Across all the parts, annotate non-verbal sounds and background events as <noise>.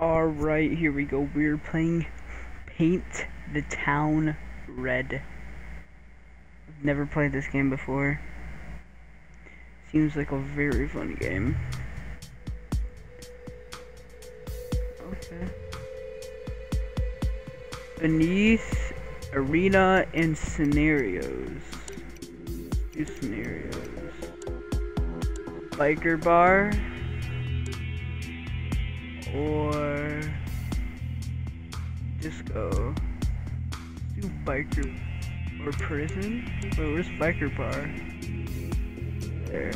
Alright, here we go. We're playing Paint the Town Red. I've never played this game before. Seems like a very fun game. Okay. Beneath arena and scenarios. Two scenarios. Biker bar or disco. Let's do biker or prison. Wait, where's biker bar? There.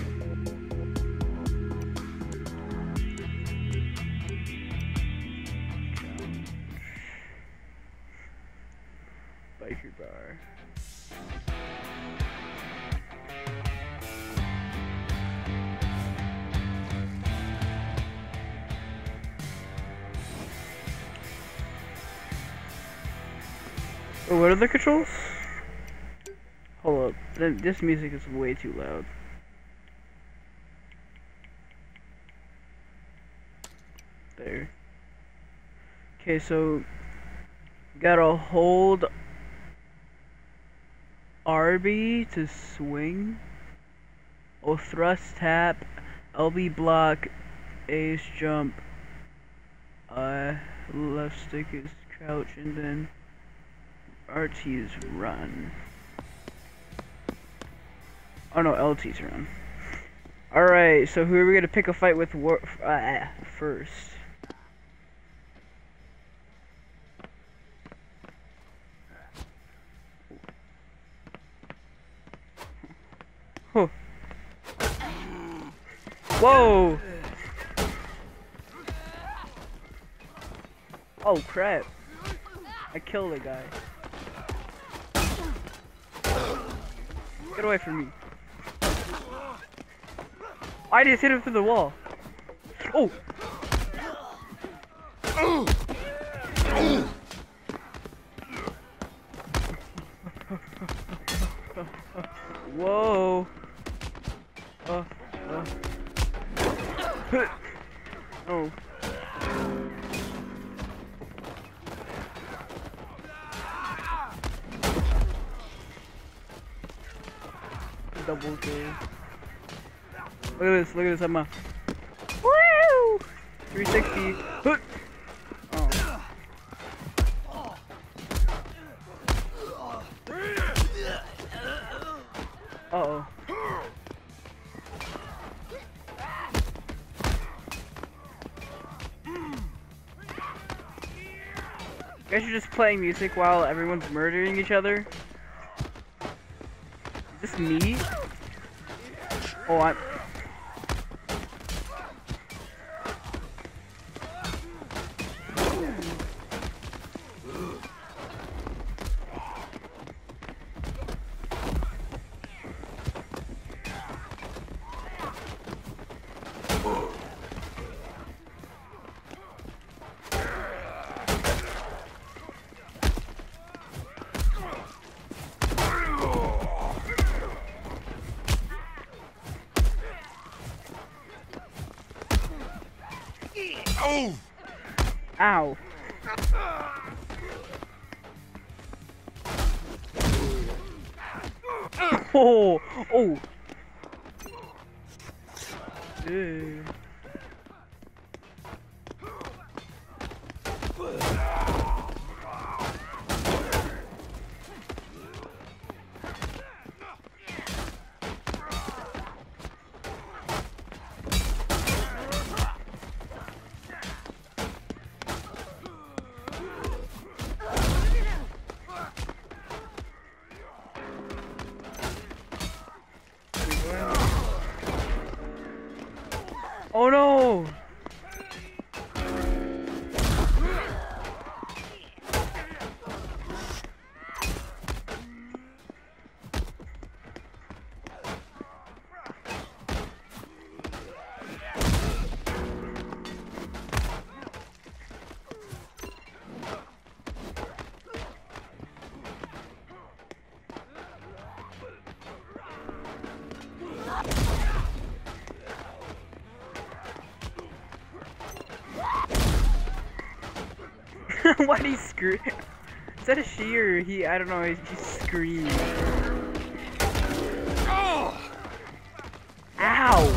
What are the controls? Hold up. This music is way too loud. There. Okay, so gotta hold RB to swing. Oh, thrust tap, LB block, A jump. Uh, left stick is crouch, and then RT is run. Oh no, LT's run. Alright, so who are we gonna pick a fight with uh, first? Huh. Whoa! Oh crap. I killed a guy. Get away from me. I just hit him through the wall. Oh! Look at this, look at I'm a Woo! 360. Hook! Oh. Uh oh. You guys are just playing music while everyone's murdering each other. Is this me? Oh, I'm. Oh! Ow. <laughs> Oh, oh. Ew. <laughs> Why did he scream? Is that a she or he? I don't know. He, he screamed. Oh! Ow!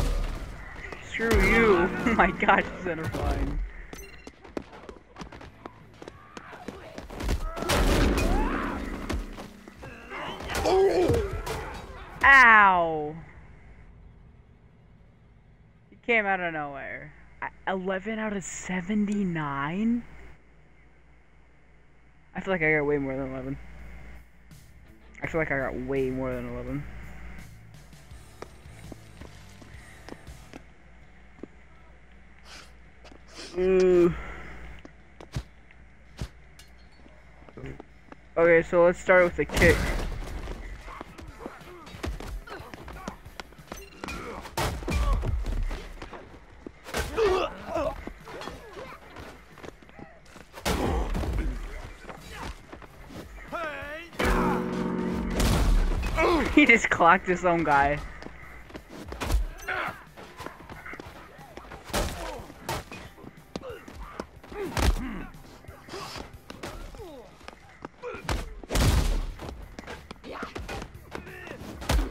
Screw you! <laughs> Oh my gosh, she's terrifying. Ow! He came out of nowhere. 11 out of 79? I feel like I got way more than 11. I feel like I got way more than 11. Ooh. Okay, so let's start with the kick. Clocked his own guy.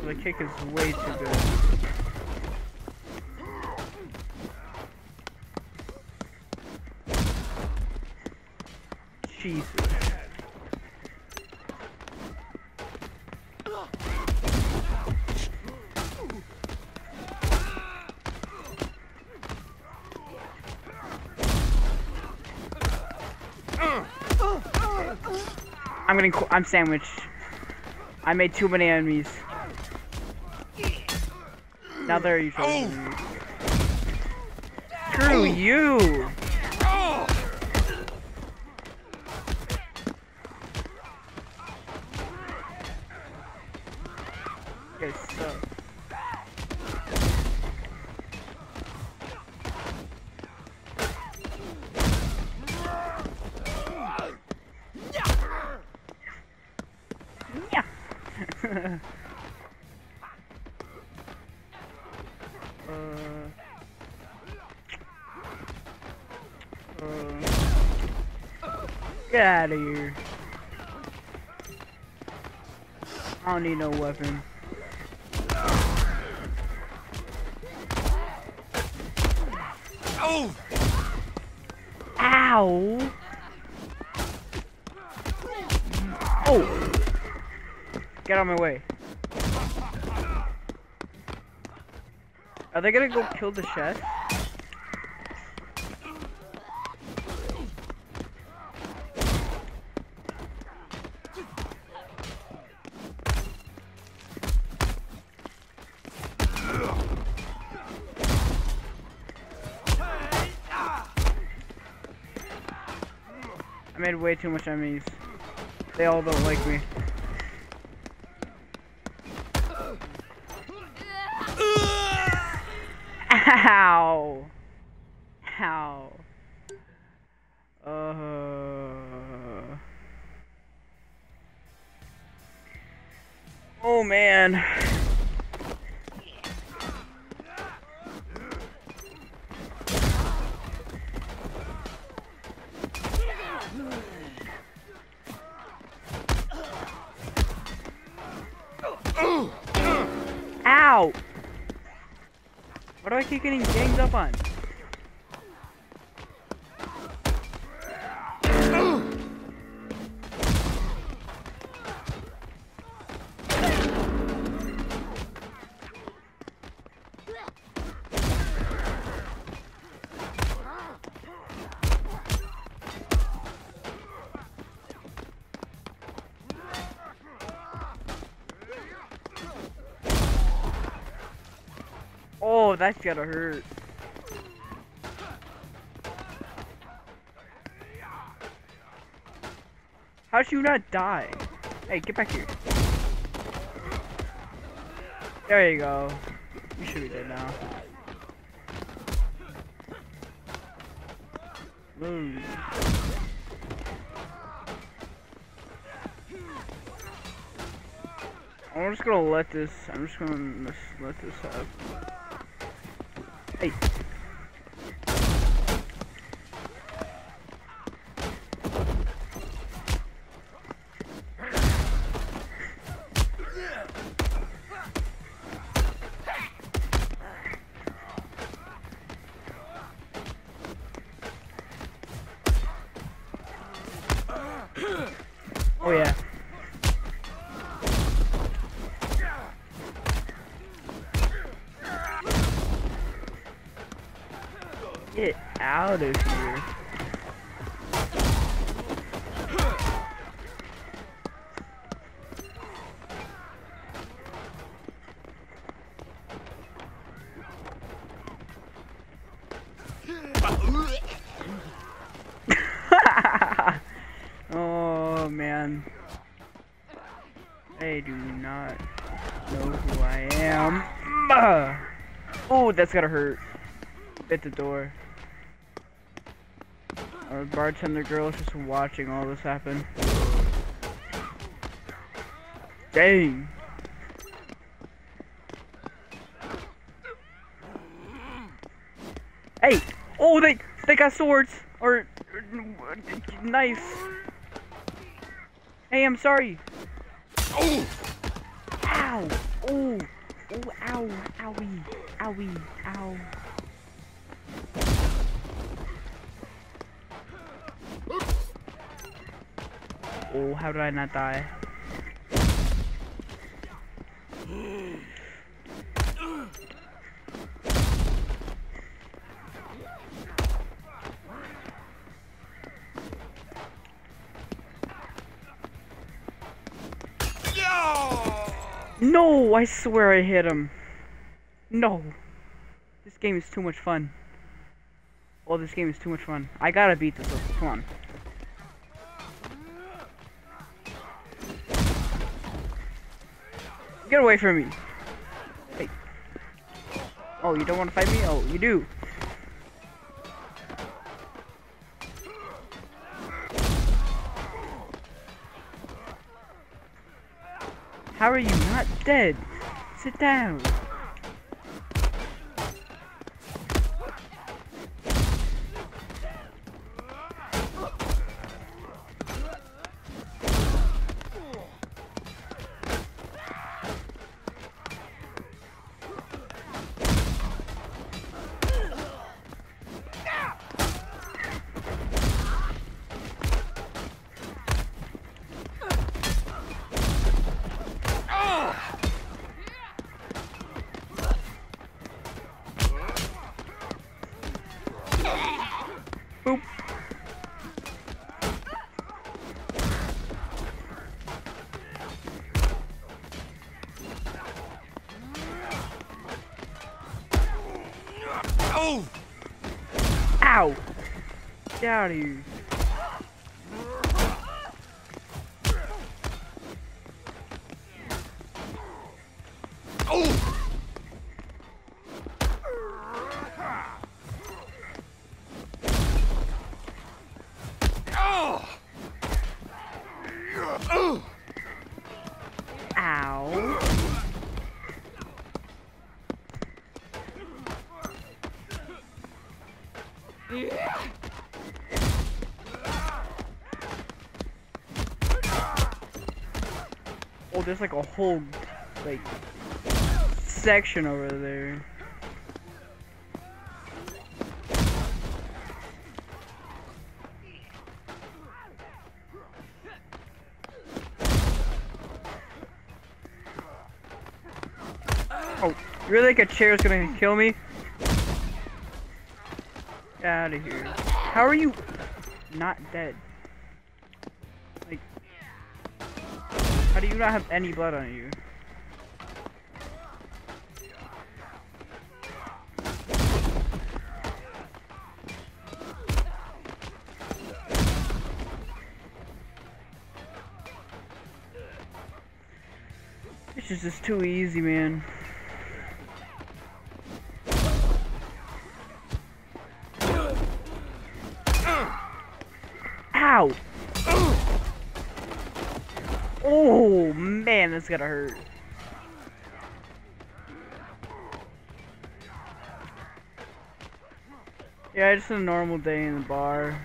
The kick is way too good. Jesus. I'm getting. I'm sandwiched. I made too many enemies. Now there oh. oh. you each other. Screw you! You guys suck. Yeah. Uh, uh, get out of here. I don't need no weapon. Oh! Ow! Get out of my way. Are they gonna go kill the chef? I made way too much enemies. They all don't like me. Oh man. Ow! Why do I keep getting ganged up on? Oh, that's gotta hurt. How'd you not die? Hey, get back here. There you go. You should be dead now. Move. I'm just gonna let this. I'm just gonna let this happen. Hey. <laughs> oh man. I do not know who I am. <clears throat> Oh, that's gotta hurt. Bit the door. Our bartender girl is just watching all this happen. Dang. Hey! Oh, they they got swords or, or knives. Hey, I'm sorry. Oh! Ow! Oh! Oh! Ow! Owie! Owie! Ow! Oh, how did I not die? No, I swear I hit him. No. This game is too much fun. Oh, this game is too much fun. I gotta beat this. Come on. Get away from me. Oh, you don't want to fight me? Oh, you do. How are you not dead? Sit down. Out of here. Oh! Oh! Oh! Ow. Oh, there's like a whole, like, section over there. Oh, you really think a chair's gonna kill me? Get out of here. How are you not dead? How do you not have any blood on you? This is just too easy, man. That's gotta hurt. Yeah, just a normal day in the bar.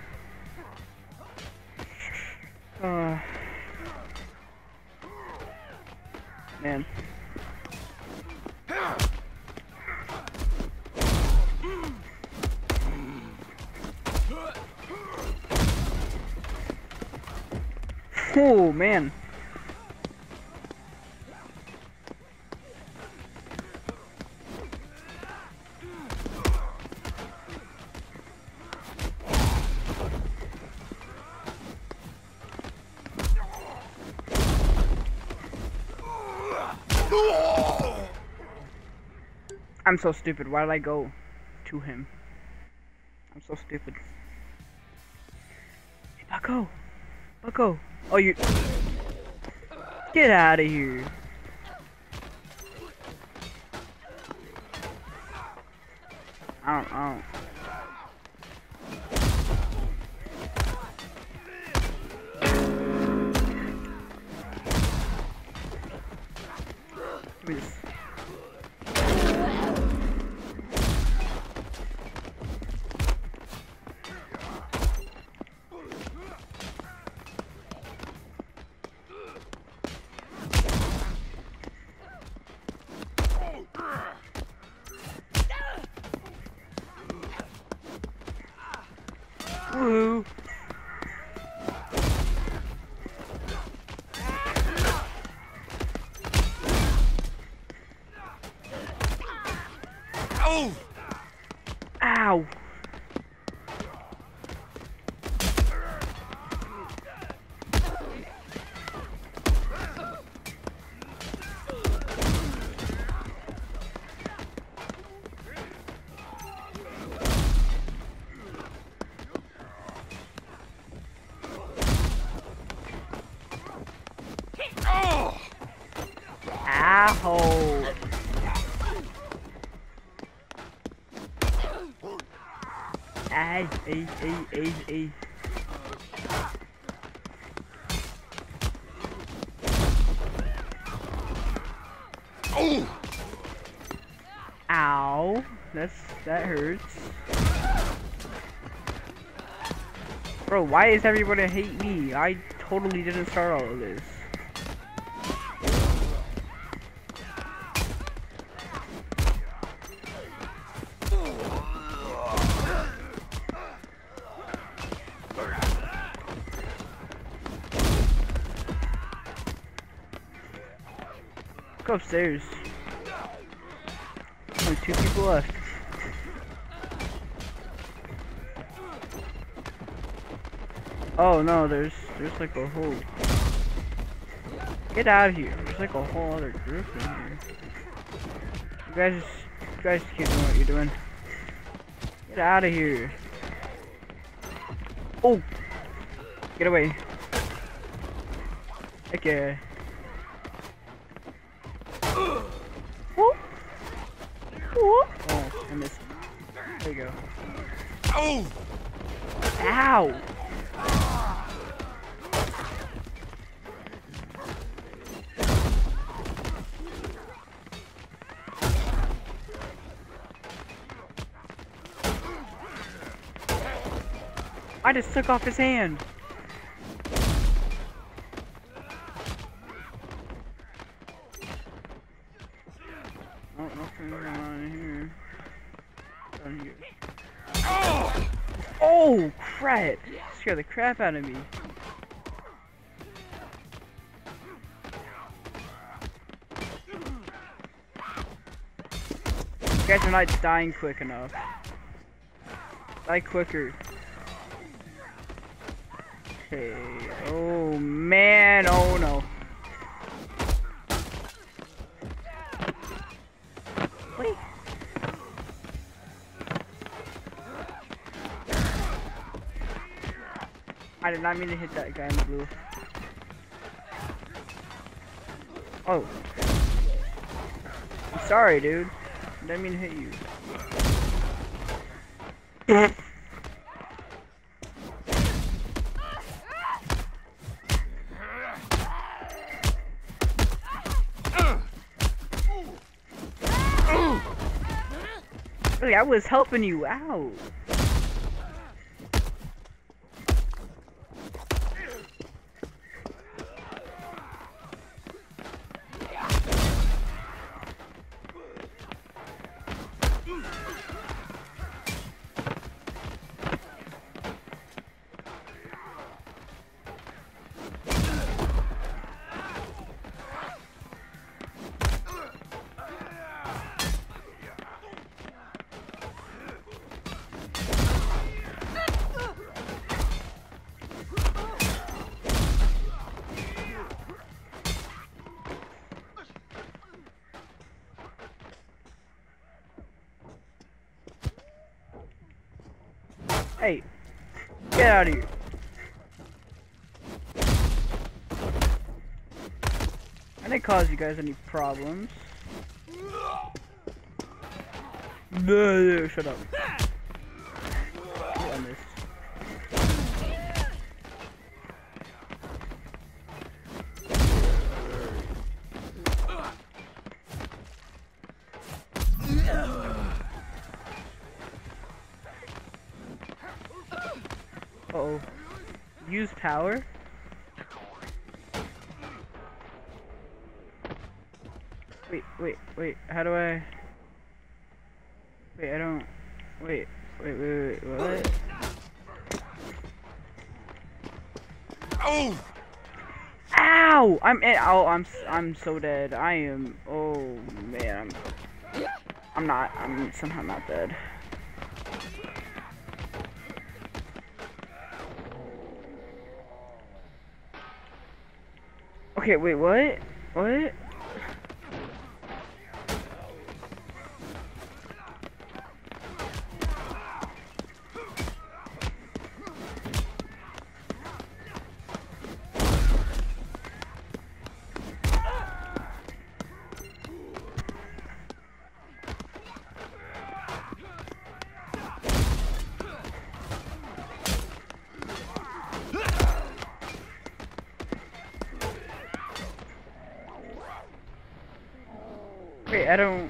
Uh, man. Oh man. I'm so stupid. Why did I go to him? I'm so stupid. Hey, Bucko! Bucko! Oh, you... Get out of here. I don't, I don't. Oh! Ay, ay, ay, ay. Oh! Ow! That's that hurts. Bro, why is everybody hate me? I totally didn't start all of this. Upstairs. Only two people left. Oh no, there's there's like a whole. Get out of here! There's like a whole other group in here. You guys, just, you guys keep doing what you're doing. Get out of here! Oh! Get away! Okay. Ow! I just took off his hand. Scared the crap out of me. You guys are not dying quick enough. Die quicker. Okay. Oh man. Oh no. I did not mean to hit that guy in blue. Oh. I'm sorry, dude. I didn't mean to hit you. I was helping you out. Out of here. I didn't cause you guys any problems. No, shut up. Use power? Wait, wait, wait, how do I... Wait, I don't... Wait, wait, wait, wait, what? Oh! Ow! I'm in, oh, I'm, I'm so dead. I am, oh man, I'm, I'm not, I'm somehow not dead. Okay, wait, what? What? Wait, I don't.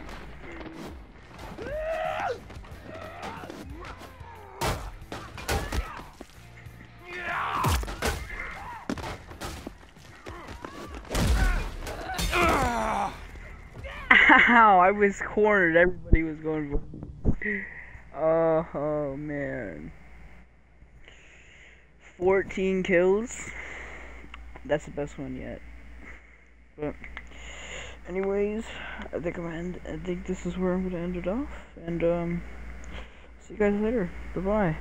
Ow! I was cornered. Everybody was going for. Oh, oh man. 14 kills. That's the best one yet. But. Anyways, I think I'm end, I think this is where I'm gonna end it off, and um, see you guys later. Bye bye.